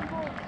Bravo!